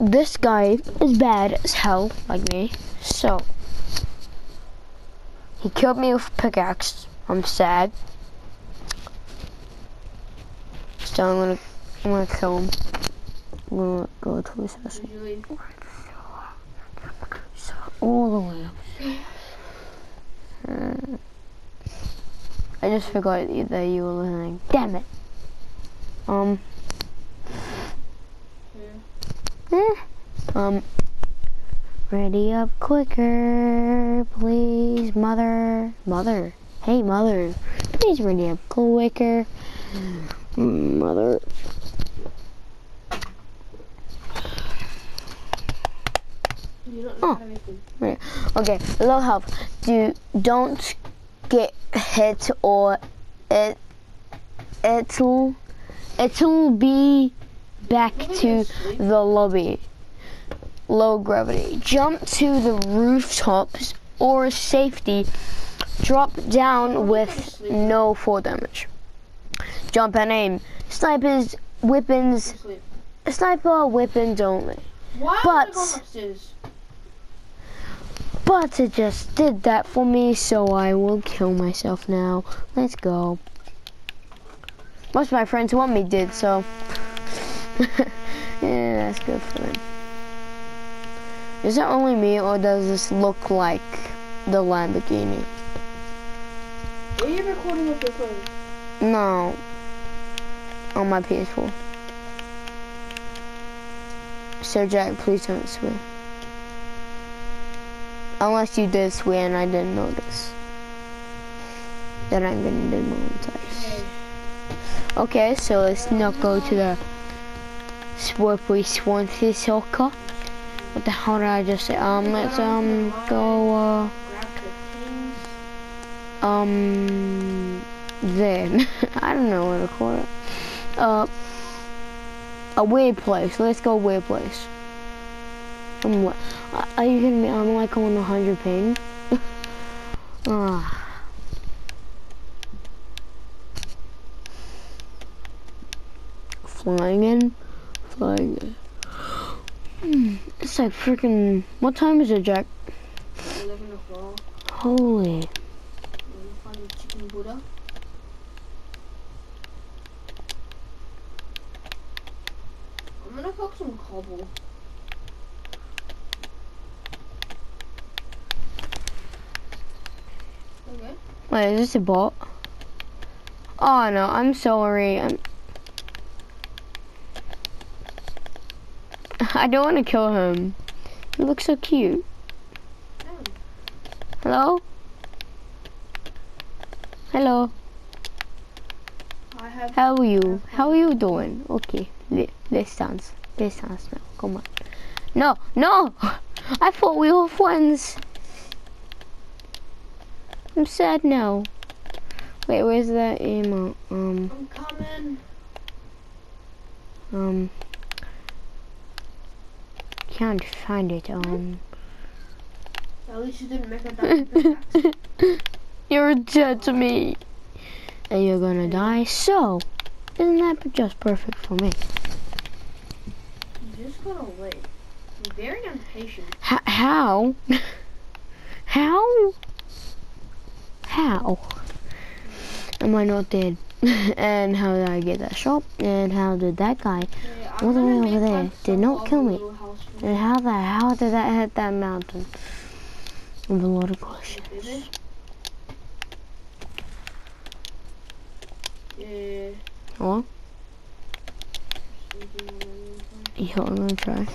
this guy is bad as hell, like me. So he killed me with pickaxe. I'm sad. So I'm gonna I'm gonna kill him. I'm gonna go to his house. Usually, All the way up. I just forgot that you were listening. Damn it. Um. Um. Ready up quicker, please, mother. Mother. Hey, mother. Please ready up quicker. Mother. Oh. Okay, low health. Do don't get hit or it it'll it'll be back to the lobby. Low gravity. Jump to the rooftops or safety. Drop down with no fall damage. Jump and aim. Snipers, weapons, sniper weapons only. Why But- am I going upstairs? But it just did that for me, so I will kill myself now. Let's go. Most of my friends want me did, so. yeah, that's good for them. Is it only me, or does this look like the Lamborghini? Are you recording with your phone? No. On my PS4. So Jack, please don't swear. Unless you did swear and I didn't notice. Then I'm gonna demonetize. Okay, so let's not go to the Swifty Swansea soccer. What the hell did I just say? Um, let's um go uh um then. I don't know what to call it. Uh, a weird place. Let's go weird place. I'm what? Are you kidding me? I'm like on a hundred ping. ah. Flying in, flying in. Hmm, It's like freaking. What time is it, Jack? 11 o'clock. Holy. Find chicken Buddha. I'm gonna cook some cobble. Okay. Wait, is this a bot? Oh no, I'm sorry. I'm... I don't want to kill him. He looks so cute. Hello? Hello? I have. How are you? How are you doing? Okay, this sounds, this sounds now. Come on. No, no! I thought we were friends. I'm sad now. Wait, where's that emo? Um, I'm coming. um, can't find it. Um, At least you didn't make a You're dead to me, and you're gonna die. So, isn't that just perfect for me? You just gotta wait. You're very impatient. H- how? how? How? Am I not dead? and how did I get that shot? And how did that guy? Yeah, All the way over there. Did not kill me. little house for And how the how did that hit that mountain? I have a lot of questions. Yeah. Hello? Yeah, I'm gonna try.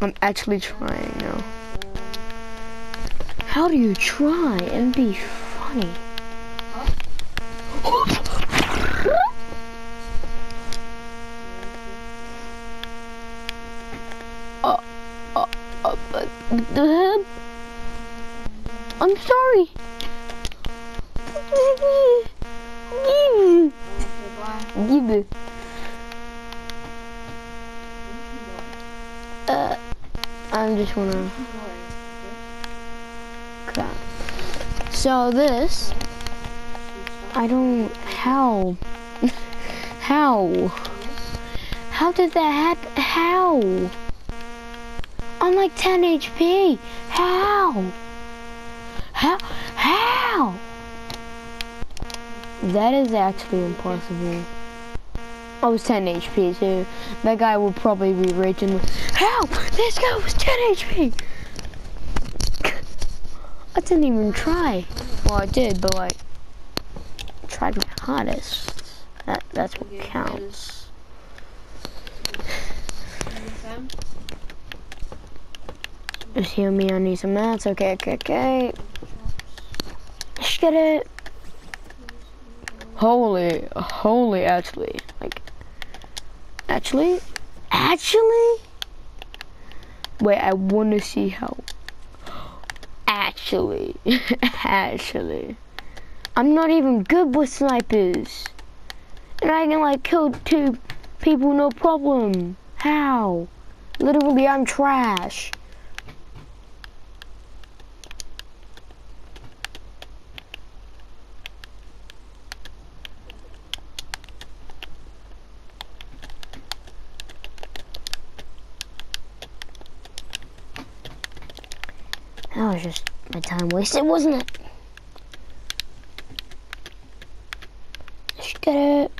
I'm actually trying now. How do you try and be funny? Uh, uh, uh, but the I'm sorry. Give it. Uh, I'm just wanna So this I don't. How? How? How did that happen? How? I'm like 10 HP. How? How? How? That is actually impossible. I was 10 HP too. That guy will probably be raging with, How? This guy was 10 HP! I didn't even try. Well, I did, but like, I tried my hardest. That That's what counts. Just heal me, I need some mats. Okay, okay, okay. Let's get it. Holy, holy, actually. Like, actually? Actually? Wait, I want to see how. Actually. actually. I'm not even good with snipers. And I can, like, kill two people no problem. How? Literally, I'm trash. That was just my time wasted, wasn't it? Let's get it.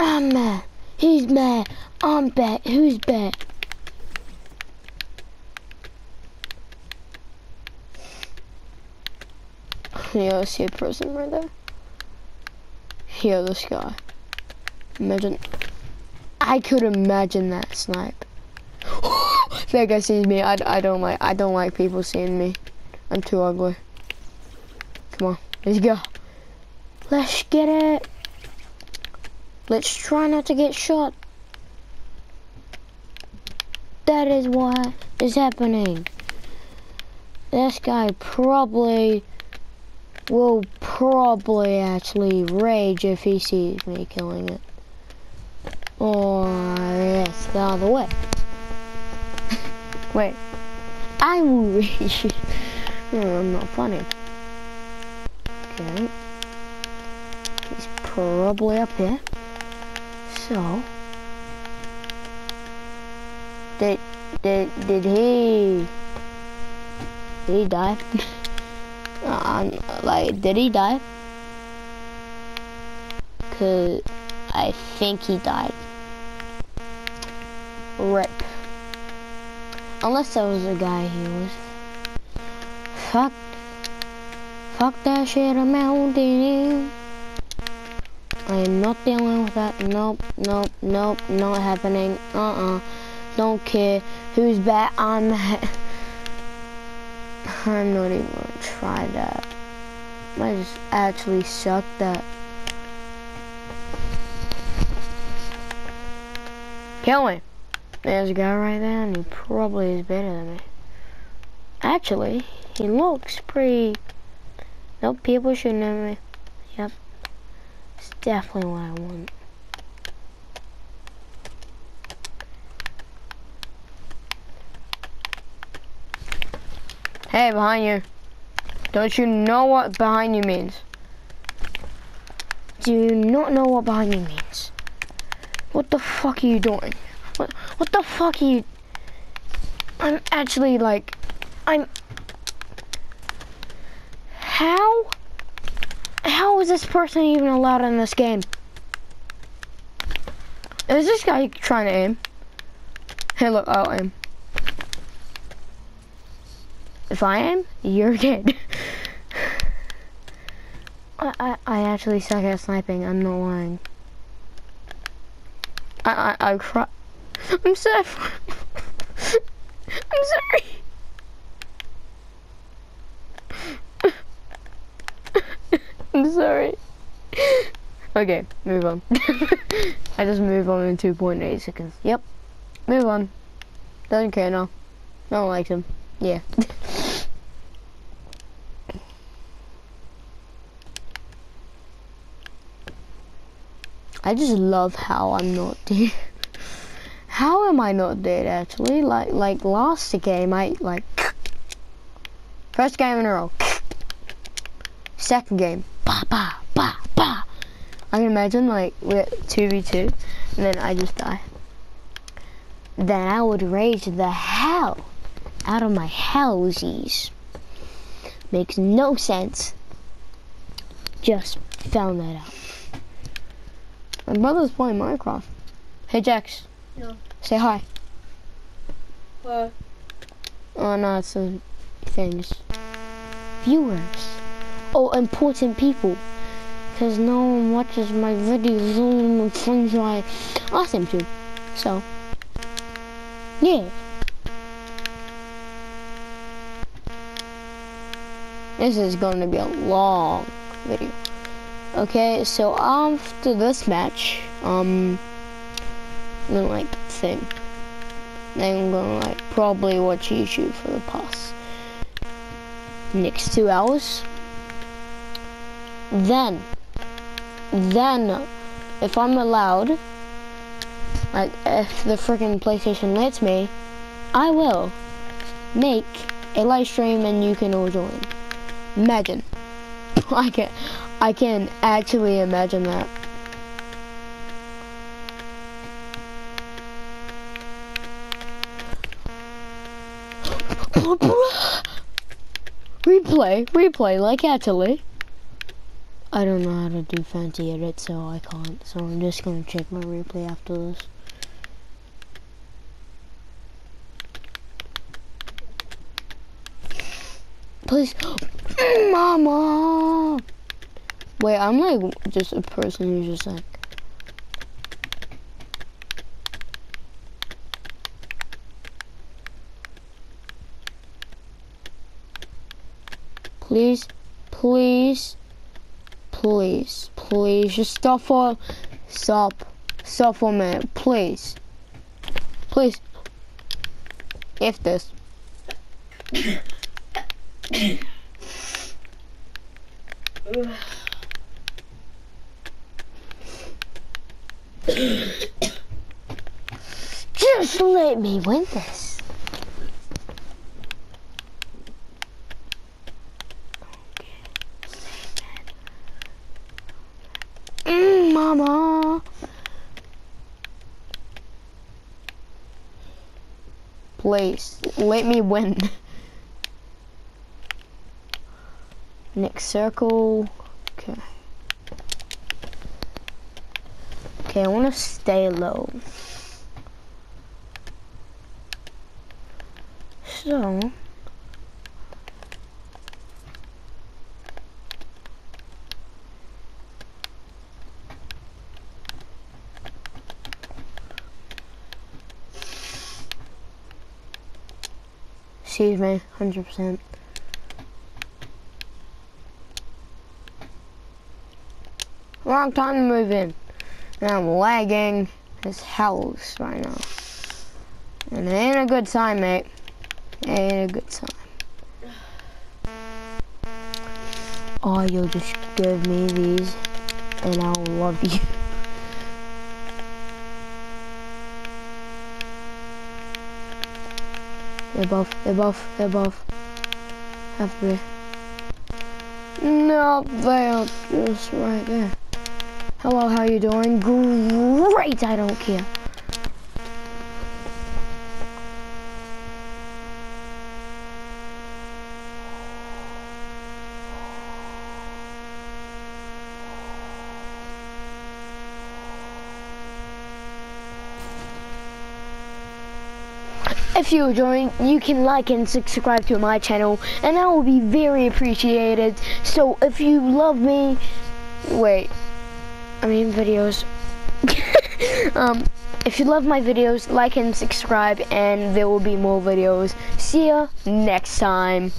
I'm mad. He's mad. I'm bad. Who's bad? Yeah, I see a person right there. Yeah, this guy. Imagine. I could imagine that snipe. that guy sees me. I, I don't like. I don't like people seeing me. I'm too ugly. Come on, let's go. Let's get it. Let's try not to get shot. That is what is happening. This guy probably will probably actually rage if he sees me killing it. Or yes, the other way. Wait. I will rage. oh, I'm not funny. Okay. He's probably up here. So did did did he did he die? um, like did he die? Cause I think he died. Rip. Unless that was the guy he was. Fuck. Fuck that shit, I'm mounting. I am not dealing with that. Nope, nope, nope, not happening. Uh-uh. Don't care who's bad. I'm. I'm not even gonna try that. I just actually suck that. Kill me. There's a guy right there, and he probably is better than me. Actually, he looks pretty. Nope, people should at me. Yep. It's definitely what I want. Hey, behind you. Don't you know what behind you means? Do you not know what behind you means? What the fuck are you doing? What, the fuck are you... I'm actually like... I'm... How? How is this person even allowed in this game? Is this guy trying to aim? Hey, look, I'll aim. If I aim, you're dead. I, I, I actually suck at sniping, I'm not lying. I, I, I. I'm sorry. I'm sorry. I'm sorry. Okay, move on. I just move on in 2.8 seconds. Yep. Move on. Doesn't care now. No one likes him. Yeah. I just love how I'm not How am I not dead actually? Like like last game I like first game in a row. Second game. Ba ba ba ba. I can imagine like we're two v two and then I just die. Then I would rage the hell out of my hellsies. Makes no sense. Just found that out. My brother's playing Minecraft. Hey Jax. Yeah. Say hi. What? Oh no, it's the things. Viewers. Oh, important people. Because no one watches my videos, only my friends I ask them to. So, yeah. This is going to be a long video. Okay, so after this match, um, Gonna like thing. Then I'm gonna like probably watch YouTube for the past next two hours. Then, then, if I'm allowed, like if the freaking PlayStation lets me, I will make a live stream and you can all join. Imagine. I can, I can actually imagine that. replay, replay, like actually. I don't know how to do fancy edit, so I can't. So I'm just gonna check my replay after this. Please, Mama. Wait, I'm like just a person who's just like. Please, please, please, please, just stop for, stop, stop for a minute, please, please. If this. Just let me win this. Mm, mama. Please, let me win. Next circle. Okay. Okay, I want to stay low. So. Excuse me, 100%. Wrong time to move in. And I'm lagging as hell right now. And it ain't a good time, mate. It ain't a good time. Oh, you'll just give me these and I'll love you. Above, above, above. Have to be. No, they are just right there. Hello, how you doing? Great, I don't care. If you enjoying, you can like and subscribe to my channel, and that will be very appreciated. So if you love me, wait, I mean videos. um, if you love my videos, like and subscribe, and there will be more videos. See ya next time.